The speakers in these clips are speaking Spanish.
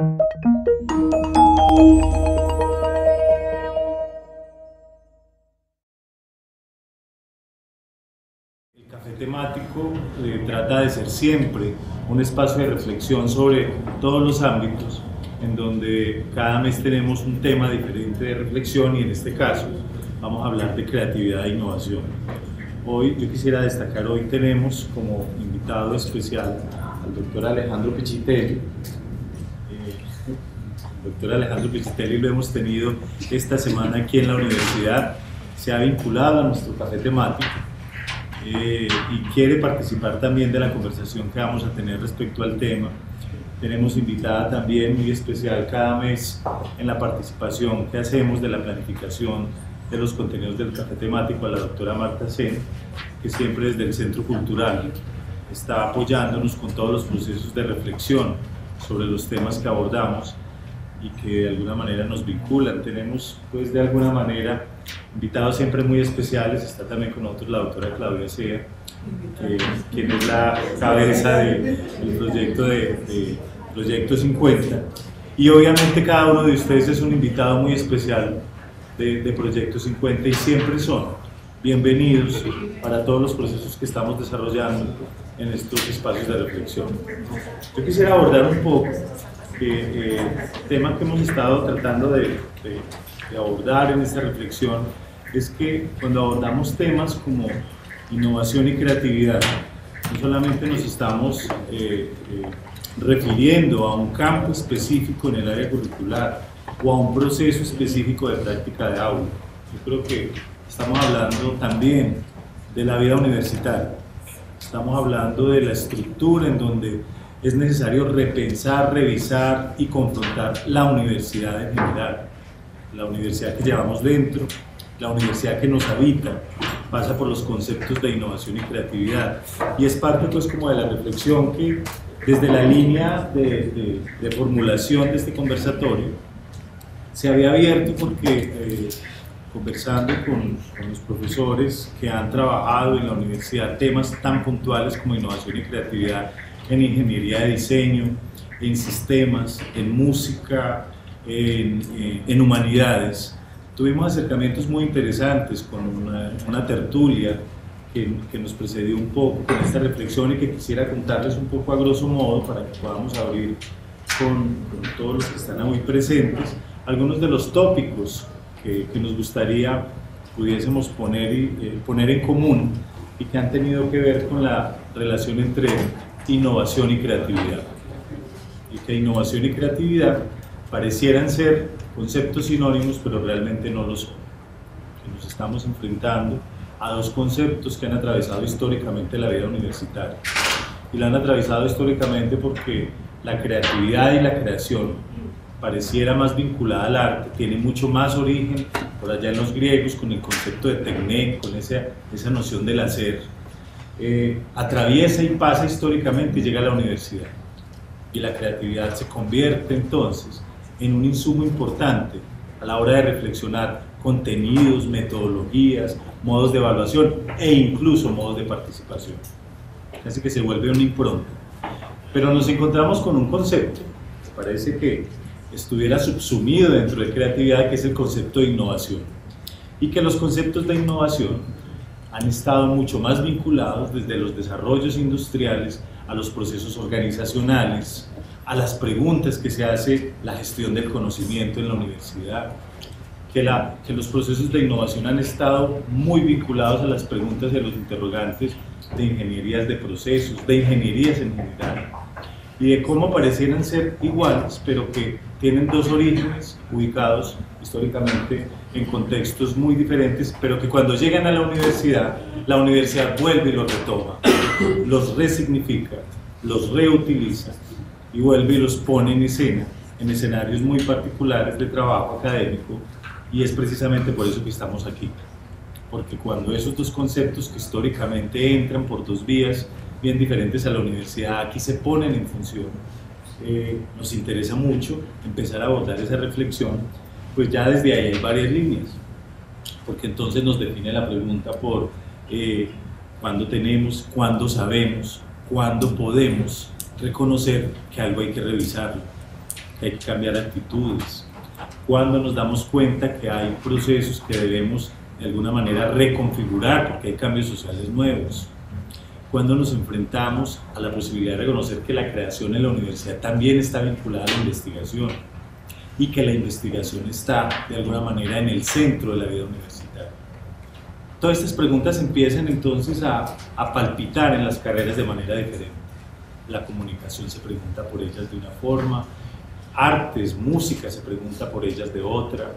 El café temático eh, trata de ser siempre un espacio de reflexión sobre todos los ámbitos en donde cada mes tenemos un tema diferente de reflexión y en este caso vamos a hablar de creatividad e innovación. Hoy yo quisiera destacar, hoy tenemos como invitado especial al doctor Alejandro Pichitelli. Doctor Alejandro Pichitelli lo hemos tenido esta semana aquí en la universidad, se ha vinculado a nuestro café temático eh, y quiere participar también de la conversación que vamos a tener respecto al tema. Tenemos invitada también muy especial cada mes en la participación que hacemos de la planificación de los contenidos del café temático a la doctora Marta Sen, que siempre desde el Centro Cultural está apoyándonos con todos los procesos de reflexión sobre los temas que abordamos y que de alguna manera nos vinculan. Tenemos pues de alguna manera invitados siempre muy especiales, está también con nosotros la doctora Claudia Sea, que, quien es la cabeza del proyecto de, de Proyecto 50. Y obviamente cada uno de ustedes es un invitado muy especial de, de Proyecto 50 y siempre son bienvenidos para todos los procesos que estamos desarrollando en estos espacios de reflexión. Yo quisiera abordar un poco que eh, tema que hemos estado tratando de, de, de, abordar en esta reflexión es que cuando abordamos temas como innovación y creatividad, no solamente nos estamos eh, eh, refiriendo a un campo específico en el área curricular o a un proceso específico de práctica de aula. Yo creo que estamos hablando también de la vida universitaria. Estamos hablando de la estructura en donde es necesario repensar, revisar y confrontar la universidad en general, la universidad que llevamos dentro, la universidad que nos habita, pasa por los conceptos de innovación y creatividad. Y es parte pues como de la reflexión que desde la línea de, de, de formulación de este conversatorio se había abierto porque eh, conversando con, con, los profesores que han trabajado en la universidad temas tan puntuales como innovación y creatividad, en ingeniería de diseño, en sistemas, en música, en, eh, en humanidades. Tuvimos acercamientos muy interesantes con una, una tertulia que, que, nos precedió un poco con esta reflexión y que quisiera contarles un poco a grosso modo para que podamos abrir con, con todos los que están hoy presentes algunos de los tópicos que, que nos gustaría pudiésemos poner, y, eh, poner en común y que han tenido que ver con la relación entre innovación y creatividad. Y que innovación y creatividad parecieran ser conceptos sinónimos, pero realmente no lo son. Que nos estamos enfrentando a dos conceptos que han atravesado históricamente la vida universitaria. Y la han atravesado históricamente porque la creatividad y la creación pareciera más vinculada al arte, tiene mucho más origen por allá en los griegos con el concepto de tecné, con esa, esa noción del hacer, eh, atraviesa y pasa históricamente y llega a la universidad. Y la creatividad se convierte entonces en un insumo importante a la hora de reflexionar contenidos, metodologías, modos de evaluación e incluso modos de participación. Así que se vuelve una impronta. Pero nos encontramos con un concepto, parece que estuviera subsumido dentro de creatividad, que es el concepto de innovación. Y que los conceptos de innovación han estado mucho más vinculados desde los desarrollos industriales a los procesos organizacionales, a las preguntas que se hace la gestión del conocimiento en la universidad, que, la, que los procesos de innovación han estado muy vinculados a las preguntas y a los interrogantes de ingenierías de procesos, de ingenierías en general, y de cómo parecieran ser iguales, pero que tienen dos orígenes ubicados históricamente en contextos muy diferentes, pero que cuando llegan a la universidad, la universidad vuelve y los retoma, los resignifica, los reutiliza y vuelve y los pone en escena, en escenarios muy particulares de trabajo académico, y es precisamente por eso que estamos aquí. Porque cuando esos dos conceptos que históricamente entran por dos vías bien diferentes a la universidad, aquí se ponen en función, eh, nos interesa mucho empezar a abordar esa reflexión, pues ya desde ahí hay varias líneas, porque entonces nos define la pregunta por eh, cuándo tenemos, cuándo sabemos, cuándo podemos reconocer que algo hay que revisarlo. que hay que cambiar actitudes, cuando nos damos cuenta que hay procesos que debemos de alguna manera reconfigurar porque hay cambios sociales nuevos, cuando nos enfrentamos a la posibilidad de reconocer que la creación en la universidad también está vinculada a la investigación y que la investigación está de alguna manera en el centro de la vida universitaria. Todas estas preguntas empiezan entonces a, a palpitar en las carreras de manera diferente. La comunicación se pregunta por ellas de una forma, artes, música se pregunta por ellas de otra,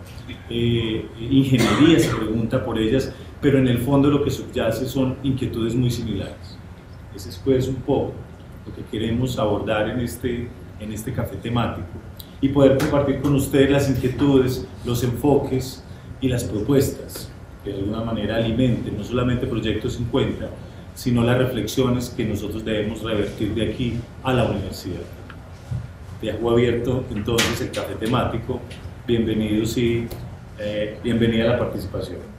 eh, ingeniería se pregunta por ellas, pero en el fondo lo que subyace son inquietudes muy similares. Ese es pues un poco lo que queremos abordar en este, en este café temático y poder compartir con ustedes las inquietudes, los enfoques y las propuestas que de alguna manera alimenten no solamente Proyecto 50, sino las reflexiones que nosotros debemos revertir de aquí a la universidad viajo abierto entonces el café temático. Bienvenidos y eh, bienvenida a la participación.